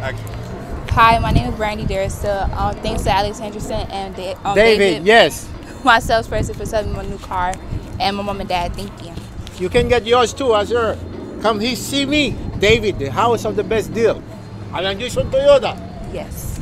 Hi, my name is Brandy Darista. Um, thanks to Al Hendrickson and da- um, David, yes. my salesperson for selling my new car, and my mom and dad. Thank you. You can get yours too as. Come here, see me. David, the house of the best deal. Al Hendrickson Toyota. Yes.